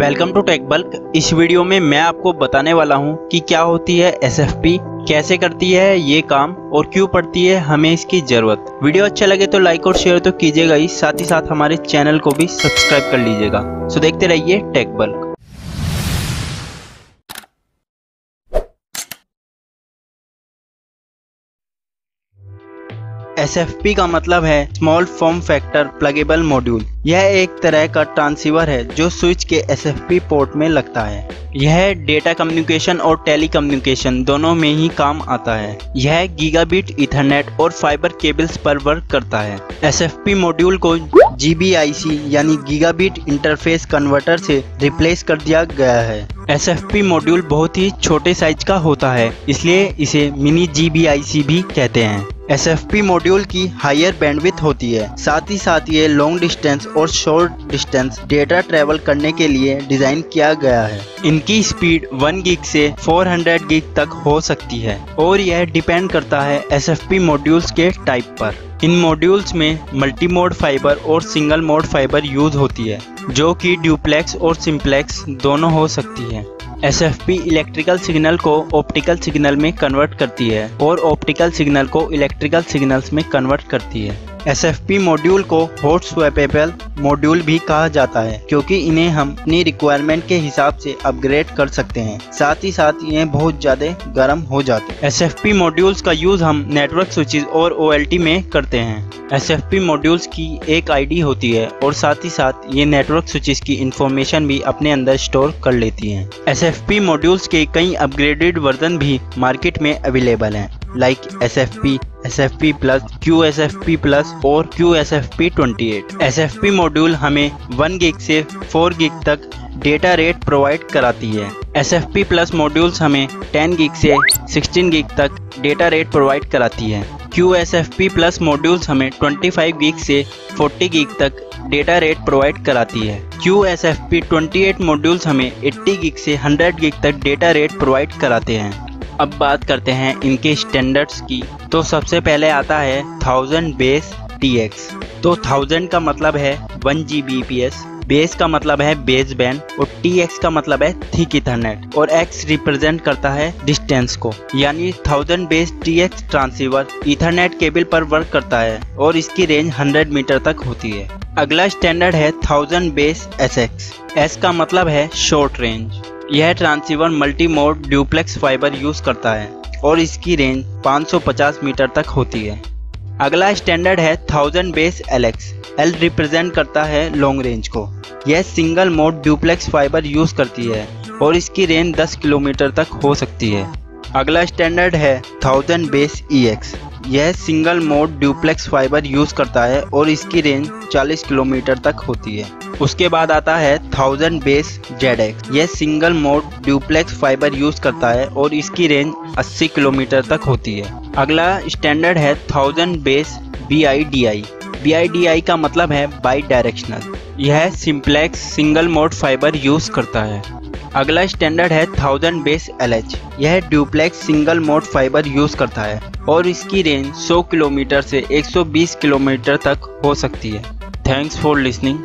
Welcome to take bulk इस video में मैं आपको बताने वाला हूँ कि क्या होती है एसएफपी कैसे करती है ये काम और क्यों पड़ती है हमें इसकी ज़रूरत। वीडियो अच्छा लगे तो लाइक और शेयर तो कीजिएगा ही, साथ ही साथ हमारे चैनल को भी सब्सक्राइब कर लीजिएगा। सो देखते रहिए टेक बल्क SFP का मतलब है small form factor pluggable module यह एक तरह का ट्रांसीवर है जो स्विच के SFP पोर्ट में लगता है। यह डेटा कम्युनिकेशन और टेली कम्युनिकेशन दोनों में ही काम आता है। यह गीगाबिट इथरनेट और फाइबर केबल्स पर वर्क करता है। SFP मॉड्यूल को GBIC यानी गीगाबिट इंटरफेस कन्वर्टर से रिप्लेस कर दिया गया है। SFP मॉड्यूल बहुत ही छोटे साइज़ का होता है, इसलिए इसे मिनी GBIC भी कहते हैं। SFP मॉड्यूल की हायर बैंडविथ होती है। साथ ही साथ ये लॉन्ग डिस्टेंस और शॉर्ट डिस्टेंस डेटा ट्रेवल करने के लिए डिज़ाइन किया गया है। इनकी स्पीड 1 गिग से 400 गिग तक हो सकती है और यह डिपेंड करता है SFP मॉड्यूल्स के टाइप पर। इन मॉड्यूल्स में मल्टी मोड फाइबर और सिंगल मोड फाइबर यूज़ होती है, जो कि ड्यूप्लेक्स और सिंप्लेक्स दोनों हो सकती है। SFP इलेक्ट्रिकल सिग्नल को ऑप्टिकल सिग्नल में कन्वर्ट करती है और ऑप्टिकल सिग्नल को इलेक्ट्रिकल सिग्नल्स में कन्वर्ट करती है। SFP मॉड्यूल को हॉट स्वैपेबल मॉड्यूल भी कहा जाता है, क्योंकि इन्हें हम अपनी रिक्वायरमेंट के हिसाब से अपग्रेड कर सकते हैं। साथ ही साथ ये बहुत ज़्यादा गर्म हो जाते हैं। एस एफ़ मॉड्यूल्स का यूज़ हम नेटवर्क स्विचेस और OLT में करते हैं। एस एफ़ मॉड्यूल्स की एक आईडी होती है और साथ ही साथ ये नेटवर्क स्विचेस की इंफॉर्मेशन भी अपने अंदर स्टोर कर लेती है। एस एफ़ मॉड्यूल्स के कई अपग्रेडेड वर्जन भी मार्केट में अवेलेबल हैं like S F P S F P plus Q S F P plus और Q S F P twenty eight S F P module हमें वन गिग से four gig तक data rate provide कराती है. S F P plus modules हमें ten gig से sixteen gig तक data rate provide कराती है. Q S F P plus modules हमें ट्वेंटी फाइव गिग से फोर्टी गिग तक डेटा रेट प्रोवाइड कराती है. Q S F P twenty eight modules हमें एट्टी गिग से हंड्रेड गिग तक डेटा रेट प्रोवाइड कराते हैं. अब बात करते हैं इनके स्टैंडर्ड्स की। तो सबसे पहले आता है थाउज़ेंड बेस टी एक्स तो थाउज़ेंड का मतलब है one G B P S base का मतलब है बेस बैंड और टी एक्स का मतलब है थिक इथरनेट और एक्स रिप्रेजेंट करता है डिस्टेंस को। यानी thousand base T X transceiver ethernet cable पर वर्क करता है और इसकी रेंज 100 मीटर तक होती है। अगला स्टैंडर्ड है thousand base S X S का मतलब है शॉर्ट रेंज यह transceiver multi mode duplex fibre use करता है और इसकी रेंज 550 मीटर तक होती है। अगला स्टैंडर्ड है thousand base L X L represent करता है लॉन्ग रेंज को। यह single mode duplex fibre use करती है और इसकी रेंज 10 किलोमीटर तक हो सकती है। अगला स्टैंडर्ड है थाउज़ेंड बेस ई एक्स यह single mode duplex fibre use करता है और इसकी रेंज 40 किलोमीटर तक होती है। उसके बाद आता है थाउज़ेंड बेस जेड एक्स यह single mode duplex fibre use करता है और इसकी रेंज 80 किलोमीटर तक होती है। अगला स्टैंडर्ड है thousand base B I D I B I D I का मतलब है बाई डायरेक्शनल यह simplex single mode fibre use करता है। अगला स्टैंडर्ड है थाउज़ेंड बेस एल एच यह duplex single mode fibre use करता है और इसकी रेंज 100 किलोमीटर से 120 किलोमीटर तक हो सकती है। Thanks for listening